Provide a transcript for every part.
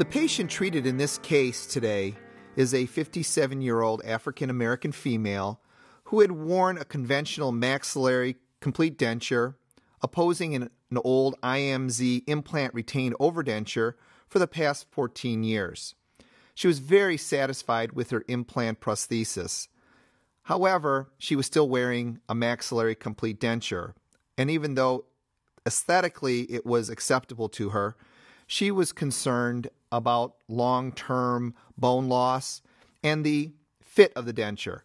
The patient treated in this case today is a 57 year old African American female who had worn a conventional maxillary complete denture, opposing an, an old IMZ implant retained overdenture for the past 14 years. She was very satisfied with her implant prosthesis. However, she was still wearing a maxillary complete denture, and even though aesthetically it was acceptable to her, she was concerned about long term bone loss and the fit of the denture.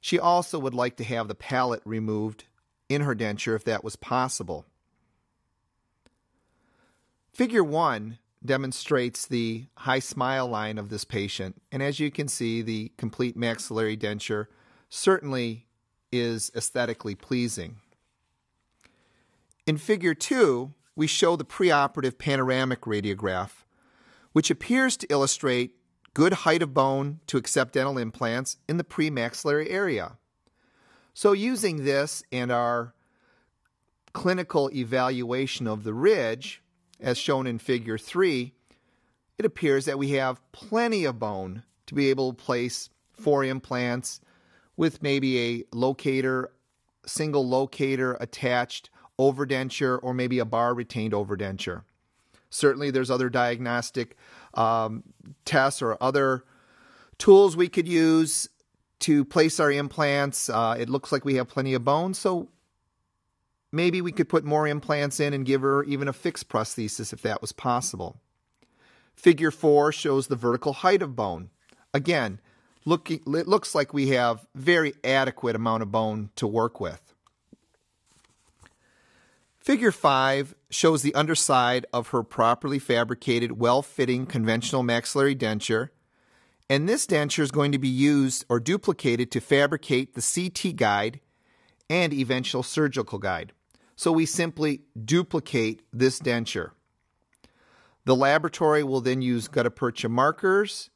She also would like to have the palate removed in her denture if that was possible. Figure 1 demonstrates the high smile line of this patient, and as you can see, the complete maxillary denture certainly is aesthetically pleasing. In figure 2, we show the preoperative panoramic radiograph, which appears to illustrate good height of bone to accept dental implants in the premaxillary area. So, using this and our clinical evaluation of the ridge, as shown in figure 3, it appears that we have plenty of bone to be able to place four implants with maybe a locator, single locator attached overdenture or maybe a bar retained overdenture. Certainly, there's other diagnostic um, tests or other tools we could use to place our implants. Uh, it looks like we have plenty of bone, so maybe we could put more implants in and give her even a fixed prosthesis if that was possible. Figure 4 shows the vertical height of bone. Again, looking, it looks like we have very adequate amount of bone to work with. Figure 5 shows the underside of her properly fabricated, well fitting conventional maxillary denture. And this denture is going to be used or duplicated to fabricate the CT guide and eventual surgical guide. So we simply duplicate this denture. The laboratory will then use gutta percha markers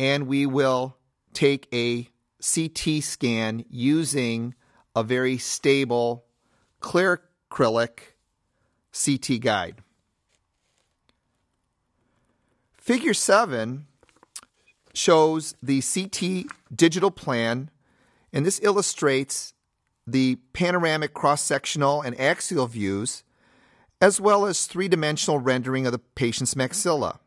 and we will take a CT scan using a very stable, clear acrylic CT guide. Figure 7 shows the CT digital plan, and this illustrates the panoramic cross sectional and axial views, as well as three dimensional rendering of the patient's maxilla.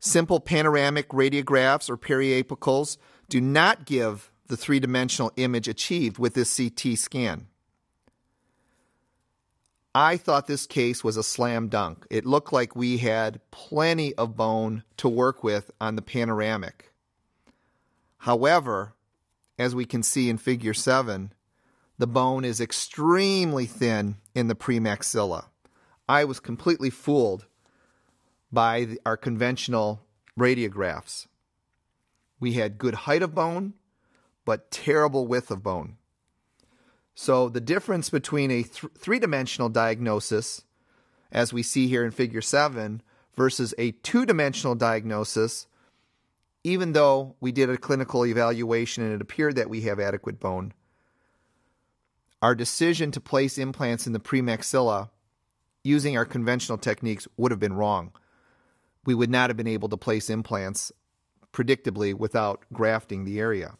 Simple panoramic radiographs or periapicals do not give the three dimensional image achieved with this CT scan. I thought this case was a slam dunk. It looked like we had plenty of bone to work with on the panoramic. However, as we can see in figure 7, the bone is extremely thin in the premaxilla. I was completely fooled by the, our conventional radiographs. We had good height of bone, but terrible width of bone. So the difference between a th- three dimensional diagnosis, as we see here in figure seven, versus a two dimensional diagnosis, even though we did a clinical evaluation and it appeared that we have adequate bone, our decision to place implants in the premaxilla using our conventional techniques would have been wrong. We would not have been able to place implants predictably without grafting the area.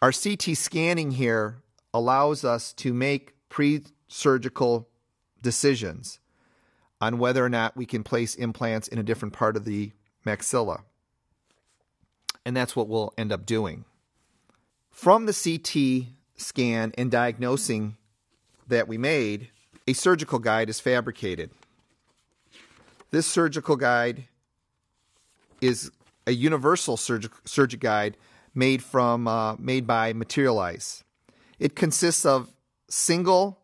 Our CT scanning here allows us to make pre surgical decisions on whether or not we can place implants in a different part of the maxilla. And that's what we'll end up doing. From the CT scan and diagnosing that we made, a surgical guide is fabricated. This surgical guide is a universal surgic, surgical guide made from uh, made by Materialise. It consists of single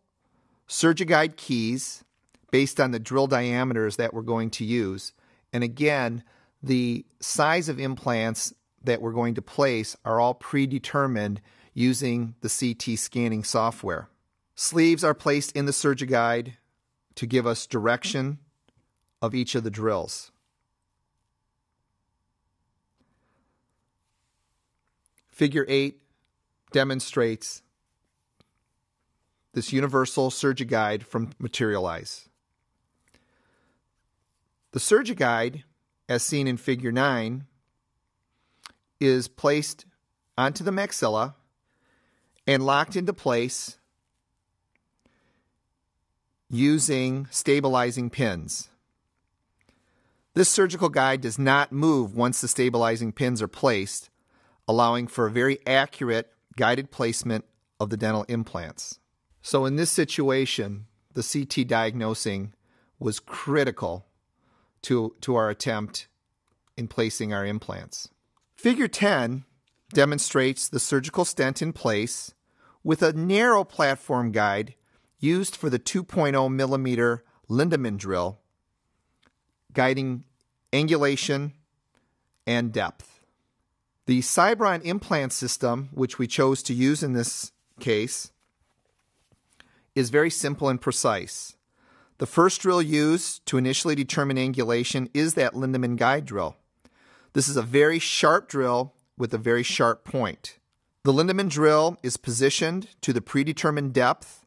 Surgiguide keys based on the drill diameters that we're going to use. And again, the size of implants that we're going to place are all predetermined using the CT scanning software. Sleeves are placed in the Surgiguide to give us direction of each of the drills. Figure 8 demonstrates this universal Surgiguide from Materialise. The Surgiguide as seen in figure 9, is placed onto the maxilla and locked into place using stabilizing pins. This surgical guide does not move once the stabilizing pins are placed, allowing for a very accurate guided placement of the dental implants. So, in this situation, the CT diagnosing was critical to, to our attempt in placing our implants. Figure 10 demonstrates the surgical stent in place with a narrow platform guide used for the 2.0 millimeter Lindemann drill, guiding angulation and depth. The Sybron implant system, which we chose to use in this case, is very simple and precise. The first drill used to initially determine angulation is that Lindemann guide drill. This is a very sharp drill with a very sharp point. The Lindemann drill is positioned to the predetermined depth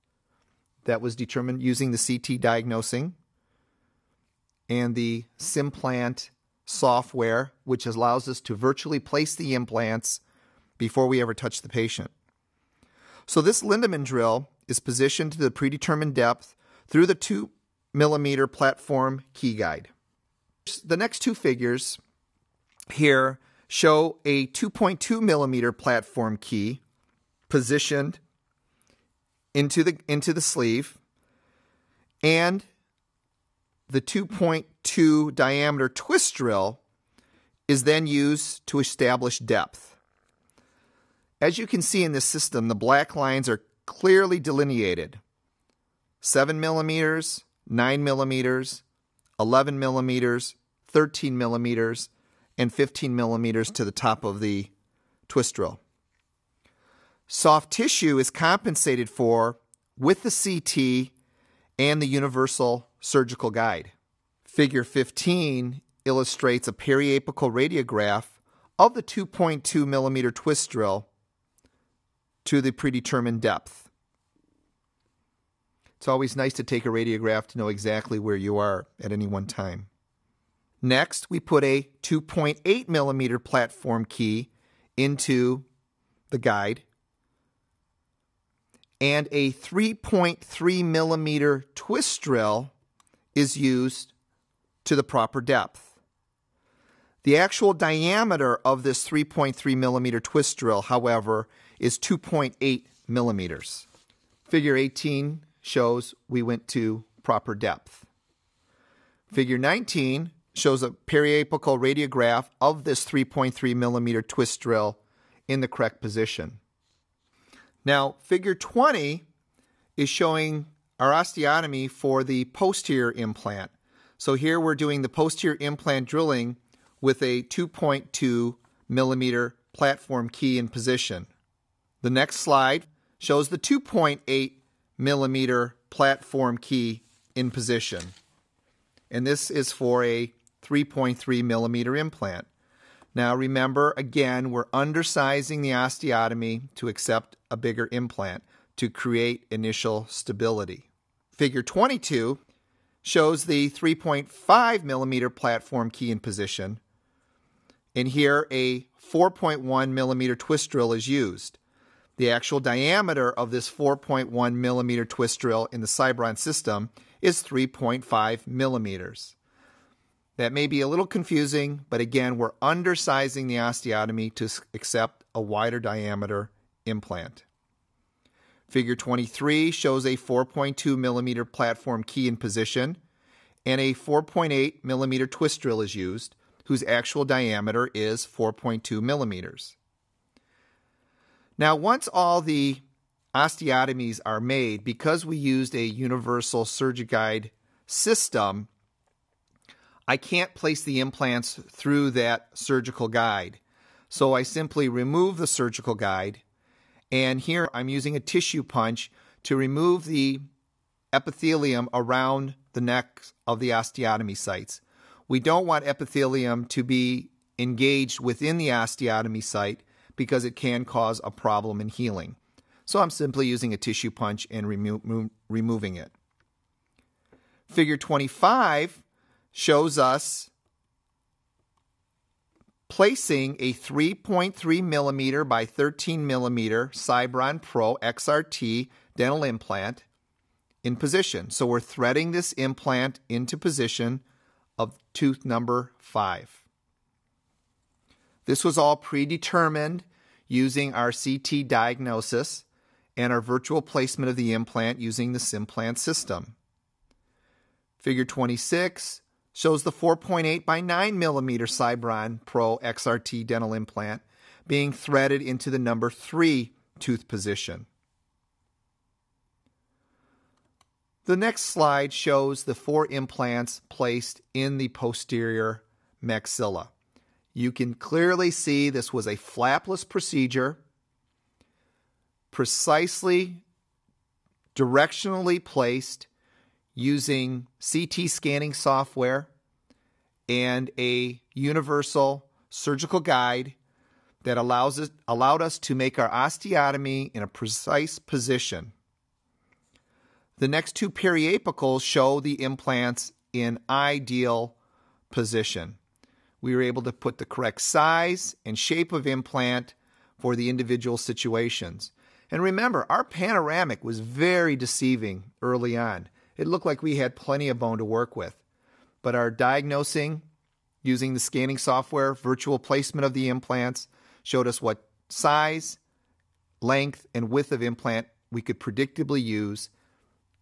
that was determined using the CT diagnosing and the Simplant software, which allows us to virtually place the implants before we ever touch the patient. So this Lindemann drill is positioned to the predetermined depth through the 2 millimeter platform key guide. The next two figures here show a 2.2 millimeter platform key positioned into the into the sleeve and the 2.2 diameter twist drill is then used to establish depth. As you can see in this system, the black lines are clearly delineated. 7 millimeters, 9 millimeters, 11 millimeters, 13 millimeters, and 15 millimeters to the top of the twist drill. Soft tissue is compensated for with the CT and the universal surgical guide. Figure 15 illustrates a periapical radiograph of the 2.2 millimeter twist drill to the predetermined depth. It's always nice to take a radiograph to know exactly where you are at any one time. Next, we put a 2.8 millimeter platform key into the guide and a 3.3 millimeter twist drill is used to the proper depth. The actual diameter of this 3.3 millimeter twist drill, however, is 2.8 millimeters. Figure 18 shows we went to proper depth. Figure 19 shows a periapical radiograph of this 3.3 millimeter twist drill in the correct position. Now, figure 20 is showing our osteotomy for the posterior implant. So here we're doing the posterior implant drilling with a 2.2 millimeter platform key in position. The next slide shows the 2.8 millimeter platform key in position. And this is for a 3.3 millimeter implant. Now remember, again, we're undersizing the osteotomy to accept a bigger implant to create initial stability. Figure 22 shows the 3.5 millimeter platform key in position. And here a 4.1 millimeter twist drill is used. The actual diameter of this 4.1 millimeter twist drill in the Sybron system is 3.5 millimeters. That may be a little confusing, but again, we're undersizing the osteotomy to accept a wider diameter implant. Figure 23 shows a 4.2 millimeter platform key in position, and a 4.8 millimeter twist drill is used, whose actual diameter is 4.2 millimeters. Now, once all the osteotomies are made, because we used a universal SurgiGuide system, I can't place the implants through that surgical guide. So I simply remove the surgical guide, and here I'm using a tissue punch to remove the epithelium around the neck of the osteotomy sites. We don't want epithelium to be engaged within the osteotomy site because it can cause a problem in healing. So I'm simply using a tissue punch and remo- removing it. Figure 25 shows us placing a 3.3 millimeter by 13 millimeter Sybron Pro XRT dental implant in position. So we're threading this implant into position of tooth number five. This was all predetermined using our CT diagnosis and our virtual placement of the implant using the Simplant system. Figure 26 shows the 4.8 by 9 millimeter Sybron Pro XRT dental implant being threaded into the number 3 tooth position. The next slide shows the four implants placed in the posterior maxilla. You can clearly see this was a flapless procedure, precisely directionally placed using CT scanning software and a universal surgical guide that allows us, allowed us to make our osteotomy in a precise position. The next two periapicals show the implants in ideal position. We were able to put the correct size and shape of implant for the individual situations. And remember, our panoramic was very deceiving early on. It looked like we had plenty of bone to work with. But our diagnosing using the scanning software, virtual placement of the implants, showed us what size, length, and width of implant we could predictably use.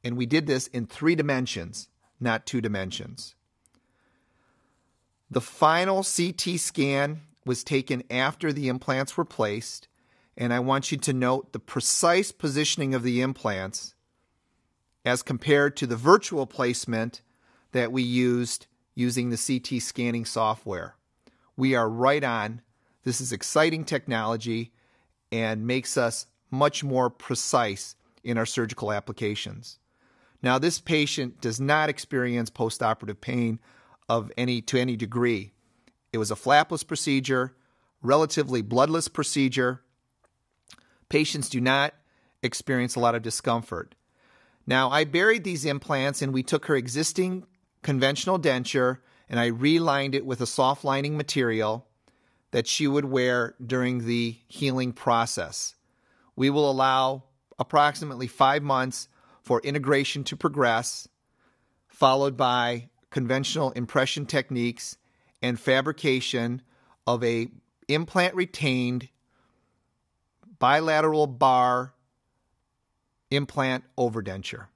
And we did this in three dimensions, not two dimensions. The final CT scan was taken after the implants were placed, and I want you to note the precise positioning of the implants as compared to the virtual placement that we used using the CT scanning software. We are right on. This is exciting technology and makes us much more precise in our surgical applications. Now, this patient does not experience postoperative pain of any to any degree. It was a flapless procedure, relatively bloodless procedure. Patients do not experience a lot of discomfort. Now, I buried these implants and we took her existing conventional denture and I relined it with a soft lining material that she would wear during the healing process. We will allow approximately five months for integration to progress, followed by conventional impression techniques and fabrication of a implant retained bilateral bar implant overdenture.